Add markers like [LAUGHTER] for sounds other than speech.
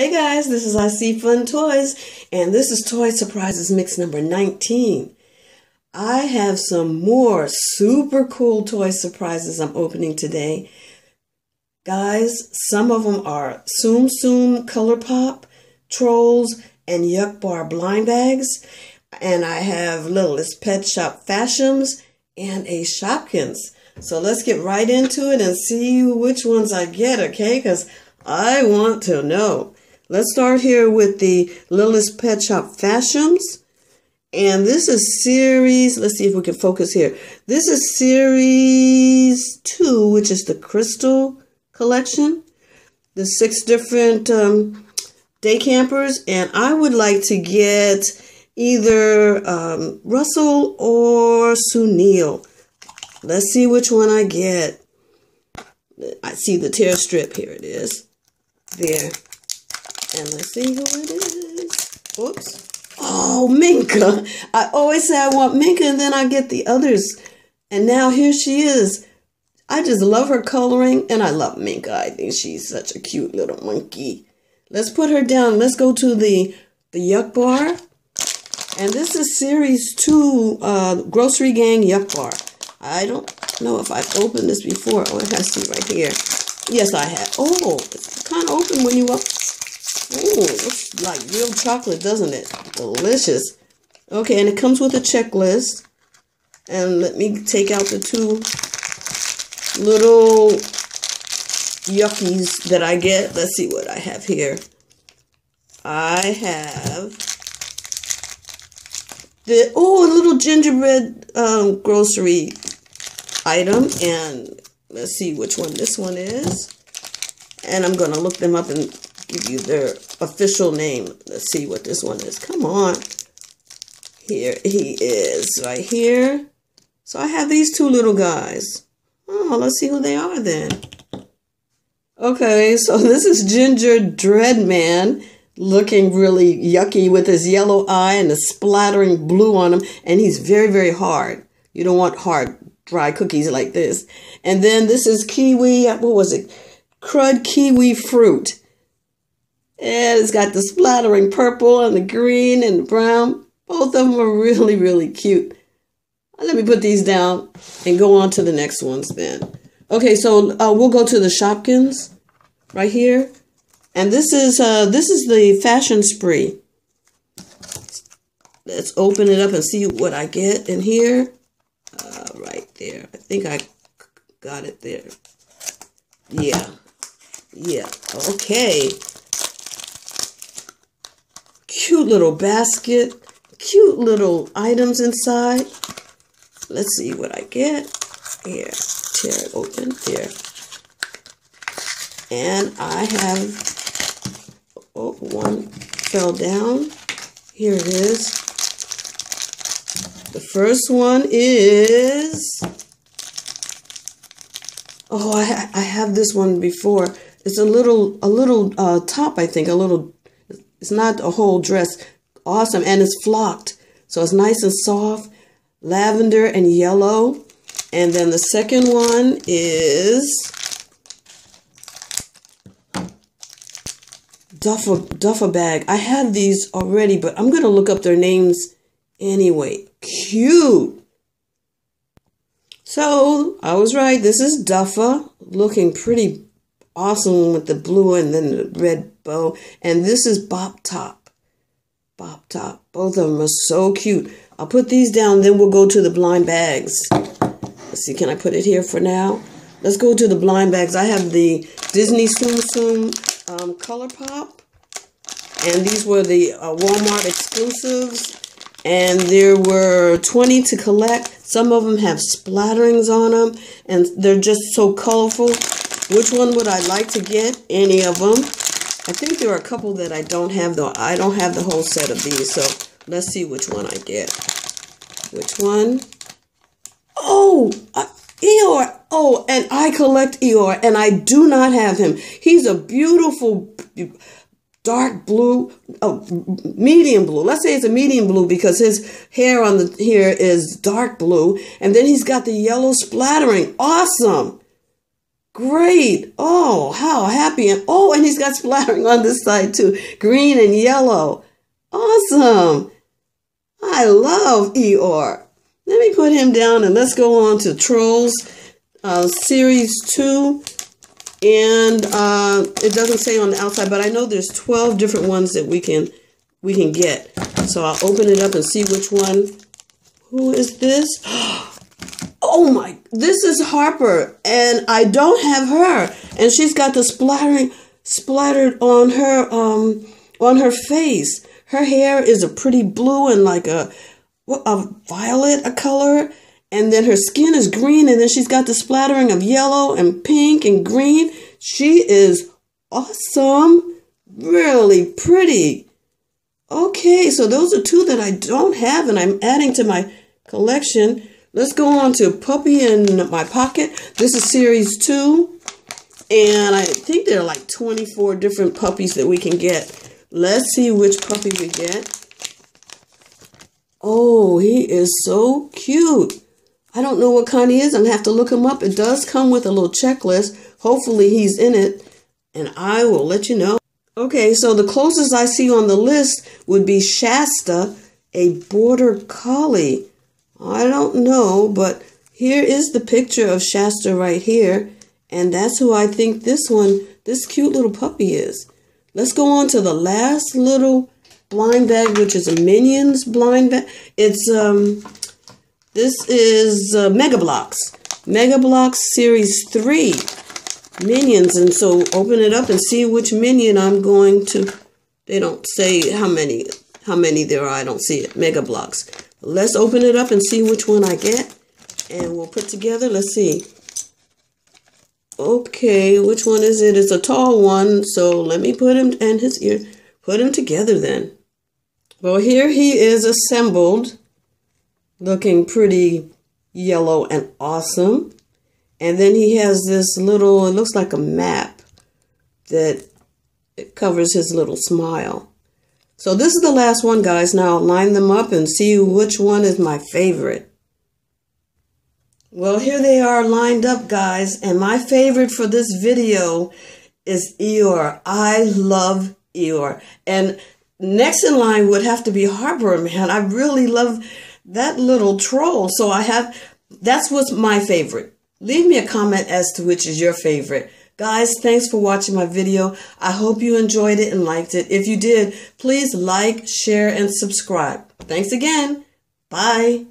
Hey guys, this is I See Fun Toys, and this is Toy Surprises Mix number 19. I have some more super cool toy surprises I'm opening today. Guys, some of them are Tsum Tsum Color Pop, Trolls, and Yuck Bar blind bags. And I have Littlest Pet Shop Fashems and a Shopkins. So let's get right into it and see which ones I get, okay? Because I want to know. Let's start here with the Littlest Pet Shop Fashems. And this is series, let's see if we can focus here. This is series two, which is the Crystal Collection. The six different um, day campers. And I would like to get either um, Russell or Sunil. Let's see which one I get. I see the tear strip. Here it is. There. And let's see who it is. Whoops. Oh, Minka. I always say I want Minka and then I get the others. And now here she is. I just love her coloring and I love Minka. I think she's such a cute little monkey. Let's put her down. Let's go to the, the Yuck Bar. And this is series two, uh, Grocery Gang Yuck Bar. I don't know if I've opened this before. Oh, it has to be right here. Yes, I have. Oh, it's kind of open when you up. Oh, looks like real chocolate, doesn't it? Delicious. Okay, and it comes with a checklist. And let me take out the two little yuckies that I get. Let's see what I have here. I have the, oh, a little gingerbread um, grocery item. And let's see which one this one is. And I'm going to look them up and give you their official name. Let's see what this one is. Come on. Here he is, right here. So I have these two little guys. Oh, let's see who they are then. Okay, so [LAUGHS] this is Ginger Dreadman looking really yucky with his yellow eye and the splattering blue on him. And he's very, very hard. You don't want hard, dry cookies like this. And then this is kiwi, what was it? Crud kiwi fruit. And it's got the splattering purple and the green and the brown. Both of them are really, really cute. Let me put these down and go on to the next ones then. Okay, so uh, we'll go to the Shopkins right here. And this is uh, this is the fashion spree. Let's open it up and see what I get in here. Uh, right there. I think I got it there. Yeah. Yeah. Okay cute little basket, cute little items inside. Let's see what I get. Here, tear it open, here. And I have, oh, one fell down. Here it is. The first one is, oh, I, I have this one before. It's a little, a little uh, top, I think, a little it's not a whole dress. Awesome. And it's flocked. So it's nice and soft. Lavender and yellow. And then the second one is duffel, duffel bag. I have these already, but I'm going to look up their names anyway. Cute. So I was right. This is Duffa, looking pretty awesome with the blue and then the red bow. And this is Bop Top. Bop Top. Both of them are so cute. I'll put these down, then we'll go to the blind bags. Let's see, can I put it here for now? Let's go to the blind bags. I have the Disney Tsum Tsum um, Color Pop. And these were the uh, Walmart exclusives. And there were 20 to collect. Some of them have splatterings on them. And they're just so colorful. Which one would I like to get? Any of them. I think there are a couple that I don't have, though. I don't have the whole set of these, so let's see which one I get. Which one? Oh, uh, Eeyore. Oh, and I collect Eeyore, and I do not have him. He's a beautiful dark blue, oh, medium blue. Let's say it's a medium blue because his hair on the here is dark blue, and then he's got the yellow splattering. Awesome. Great. Oh, how happy. And oh, and he's got [LAUGHS] splattering on this side too. Green and yellow. Awesome. I love Eeyore. Let me put him down and let's go on to Trolls uh, Series 2. And uh, it doesn't say on the outside, but I know there's 12 different ones that we can we can get. So I'll open it up and see which one. Who is this? [GASPS] Oh my, this is Harper, and I don't have her, and she's got the splattering splattered on her um on her face. Her hair is a pretty blue and like a a violet a color, and then her skin is green, and then she's got the splattering of yellow and pink and green. She is awesome, really pretty. Okay, so those are two that I don't have, and I'm adding to my collection. Let's go on to Puppy in My Pocket. This is series two. And I think there are like 24 different puppies that we can get. Let's see which puppy we get. Oh, he is so cute. I don't know what kind he is. I'm going to have to look him up. It does come with a little checklist. Hopefully he's in it. And I will let you know. Okay, so the closest I see on the list would be Shasta, a border collie. I don't know, but here is the picture of Shasta right here. And that's who I think this one, this cute little puppy is. Let's go on to the last little blind bag, which is a Minions blind bag. It's, um, this is uh, Mega Bloks. Mega Bloks Series 3 Minions. And so open it up and see which Minion I'm going to, they don't say how many, how many there are. I don't see it. Mega Bloks. Let's open it up and see which one I get. And we'll put together, let's see. Okay, which one is it? It's a tall one, so let me put him and his ear, put him together then. Well, here he is assembled, looking pretty yellow and awesome. And then he has this little, it looks like a map that covers his little smile. So this is the last one, guys. Now line them up and see which one is my favorite. Well, here they are lined up, guys. And my favorite for this video is Eeyore. I love Eeyore. And next in line would have to be Harper, man. I really love that little troll. So I have, that's what's my favorite. Leave me a comment as to which is your favorite. Guys, thanks for watching my video. I hope you enjoyed it and liked it. If you did, please like, share, and subscribe. Thanks again. Bye.